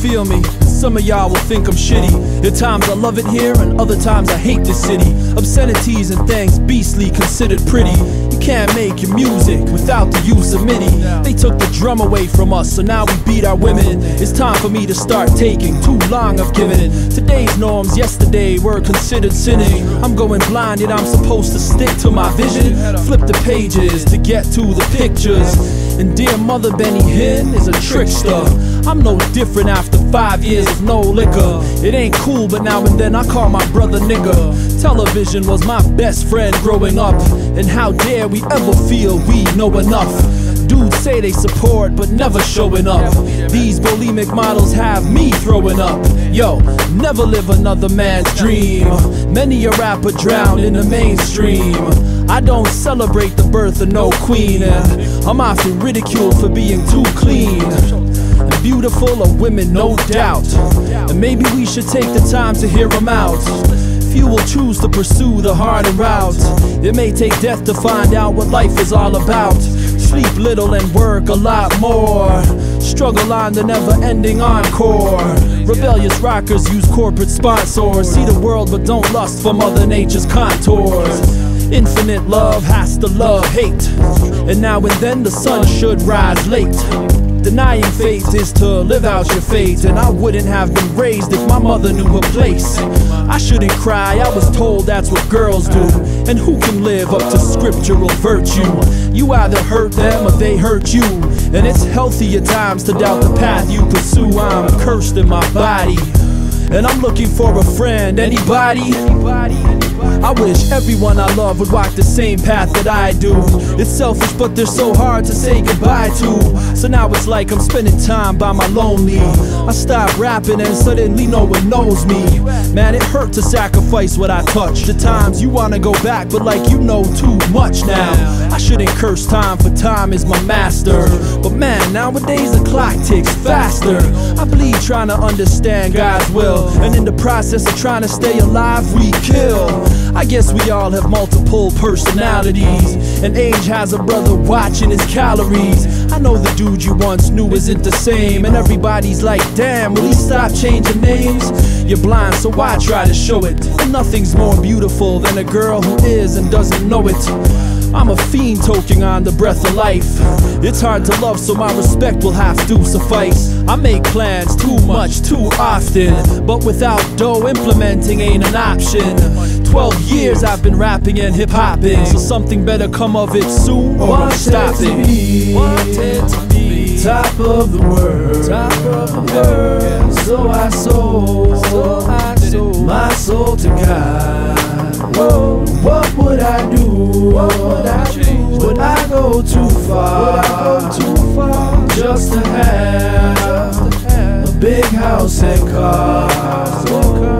feel me? Some of y'all will think I'm shitty. At times I love it here, and other times I hate this city. Obscenities and things beastly considered pretty. You can't make your music without the use of MIDI. They took the drum away from us, so now we beat our women. It's time for me to start taking. Too long I've given it. Today's norms, yesterday were considered sinning. I'm going blind, yet I'm supposed to stick to my vision. Flip the pages to get to the pictures. And dear mother Benny Hinn is a trickster. I'm no different after five years of no liquor. It ain't cool, but now and then I call my brother nigga. Television was my best friend growing up. And how dare we ever feel we know enough? Dudes say they support, but never showing up. These bulimic models have me throwing up. Yo, never live another man's dream. Many a rapper drowned in the mainstream. I don't celebrate the birth of no queen, I'm often ridiculed for being too clean. Beautiful are women, no doubt. And maybe we should take the time to hear them out. Few will choose to pursue the harder route. It may take death to find out what life is all about. Sleep little and work a lot more. Struggle on the never ending encore. Rebellious rockers use corporate sponsors. See the world but don't lust for Mother Nature's contours. Infinite love has to love hate. And now and then the sun should rise late. Denying fate is to live out your fate. And I wouldn't have been raised if my mother knew her place. I shouldn't cry, I was told that's what girls do. And who can live up to scriptural virtue? You either hurt them or they hurt you. And it's healthier times to doubt the path you pursue. I'm cursed in my body. And I'm looking for a friend. Anybody? I wish everyone I love would walk the same path that I do. It's selfish, but they're so hard to say goodbye to. So now it's like I'm spending time by my lonely. I stop rapping and suddenly no one knows me. Man, it hurt to sacrifice what I touch. The times you wanna go back, but like you know too much now. Shouldn't curse time, for time is my master. But man, nowadays the clock ticks faster. I bleed trying to understand God's will. And in the process of trying to stay alive, we kill. I guess we all have multiple personalities. And age has a brother watching his calories. I know the dude you once knew isn't the same. And everybody's like, damn, will he stop changing names? You're blind, so why try to show it? And nothing's more beautiful than a girl who is and doesn't know it. I'm a fiend toking on the breath of life. It's hard to love, so my respect will have to suffice. I make plans too much, too often, but without dough, implementing ain't an option. 12 years I've been rapping and hip hopping, so something better come of it soon oh, or I'm stopping. Wanted to be top of the world, top of the world. So I sold, So I sold my soul to God. Whoa. What oh, I do? What would I do? Would I go too far? Go too far? Just to have a big house and cars.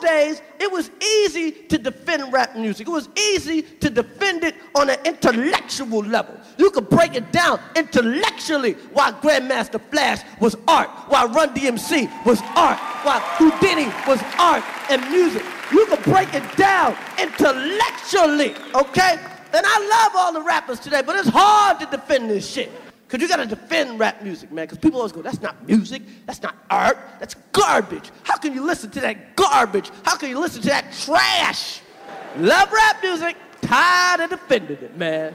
Days, it was easy to defend rap music. It was easy to defend it on an intellectual level. You could break it down intellectually why Grandmaster Flash was art, why Run DMC was art, why Whodini was art and music. You could break it down intellectually, okay? And I love all the rappers today, but it's hard to defend this shit. Because you got to defend rap music, man. Because people always go, that's not music. That's not art. That's garbage. How can you listen to that garbage? How can you listen to that trash? Love rap music. Tired of defending it, man.